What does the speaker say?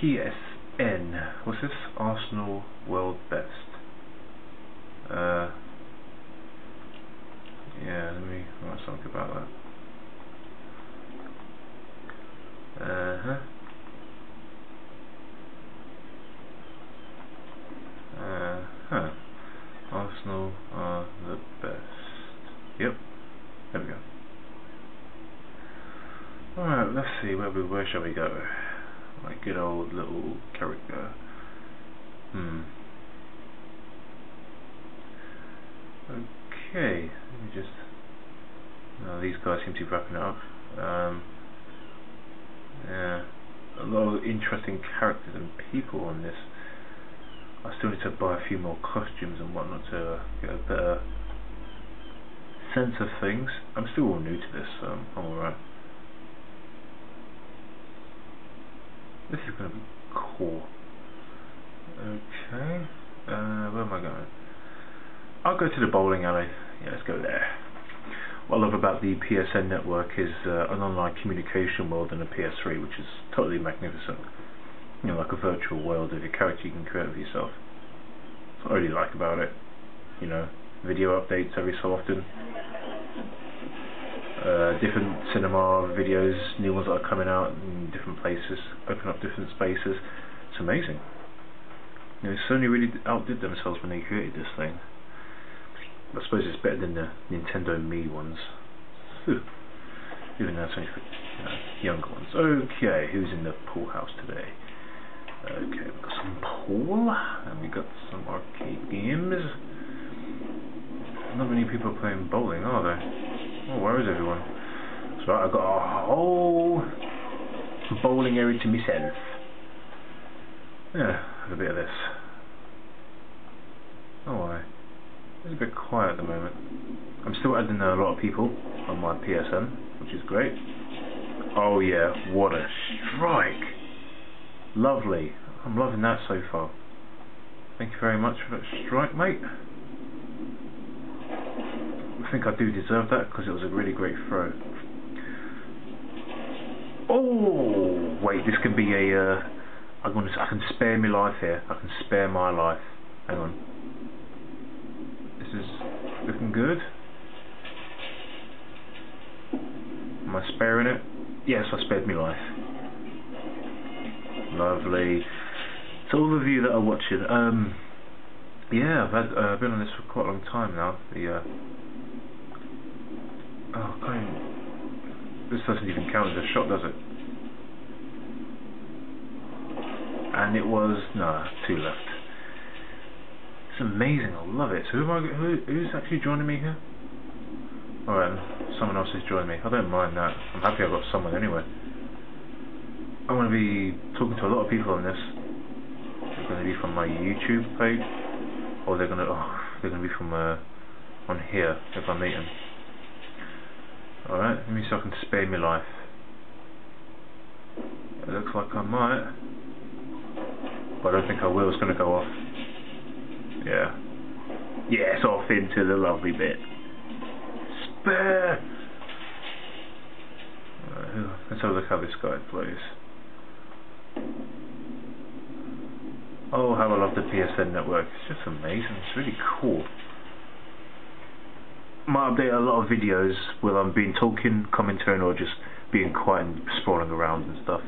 PSN. What's this? Arsenal World Best. Uh, yeah, let me write something about that. Uh huh. Uh huh. Arsenal are the best. Yep. There we go. Alright, let's see, where, we, where shall we go? My good old little character. Hmm. Okay, let me just... Oh, these guys seem to be wrapping up. Um, yeah, a lot of interesting characters and people on this. I still need to buy a few more costumes and whatnot to get a better sense of things. I'm still all new to this, so I'm alright. This is going to be cool. Okay, uh, where am I going? I'll go to the bowling alley. Yeah, let's go there. What I love about the PSN network is uh, an online communication world in a PS3, which is totally magnificent. You know, like a virtual world of a character you can create of yourself. That's what I really like about it. You know, video updates every so often. Uh, different cinema videos, new ones that are coming out in different places, open up different spaces. It's amazing. You know, Sony really outdid themselves when they created this thing. I suppose it's better than the Nintendo Mii ones. Even though it's only for know, younger ones. Okay, who's in the pool house today? Okay, we've got some pool, and we've got some arcade games. Not many people playing bowling, are there? Oh, where is everyone? So I've got a whole bowling area to myself. Yeah, have a bit of this. Oh, why? It's a bit quiet at the moment. I'm still adding a lot of people on my PSN, which is great. Oh yeah, what a strike! Lovely. I'm loving that so far. Thank you very much for that strike, mate. I think I do deserve that because it was a really great throw. Oh, wait, this can be a. Uh, I'm gonna. I can spare my life here. I can spare my life. Hang on This is looking good. Am I sparing it? Yes, I spared me life. Lovely. To all of you that are watching, um, yeah, I've had uh, been on this for quite a long time now. The uh, oh, kind this doesn't even count as a shot, does it? And it was no two left. It's amazing. I love it. So who I? Who, who's actually joining me here? Alright, someone else is joining me. I don't mind that. I'm happy I've got someone anyway. I'm going to be talking to a lot of people on this. They're going to be from my YouTube page, or they're going to oh, they're going to be from uh, on here if I meet them. Alright, let me see if I can spare my life. It looks like I might, but I don't think I will. It's going to go off. Yeah. Yes, off into the lovely bit. Spare! Let's have a look how this guy plays. Oh, how I love the PSN network. It's just amazing. It's really cool. Might update a lot of videos where I'm being talking, commenting, or just being quiet and sprawling around and stuff.